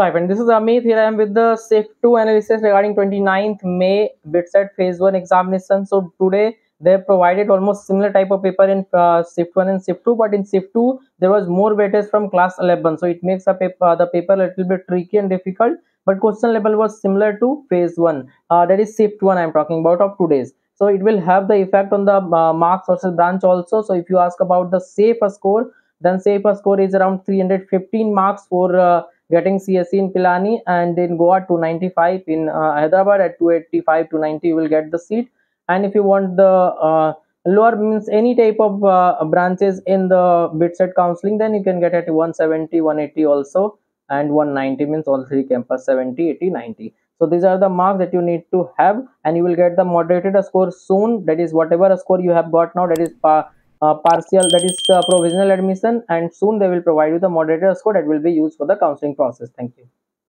This is Amit. Here I am with the shift 2 analysis regarding 29th May BITSAT phase 1 examination. So today they provided almost similar type of paper in uh, shift 1 and shift 2 but in shift 2 there was more weightage from class 11 so it makes the paper, uh, the paper a little bit tricky and difficult but question level was similar to phase 1 uh, that is shift 1 I am talking about of today's so it will have the effect on the uh, marks versus branch also so if you ask about the safe score then safe score is around 315 marks for uh, getting CSE in Pilani and in Goa 295 in uh, Hyderabad at 285 to 90 you will get the seat. And if you want the uh, lower means any type of uh, branches in the BITSAT counseling then you can get at 170 180 also and 190 means all three campus 70 80 90 so these are the marks that you need to have and you will get the moderated score soon. That is whatever score you have got now that is uh, partial that is uh, provisional admission and soon they will provide you the moderator score that will be used for the counseling process. Thank you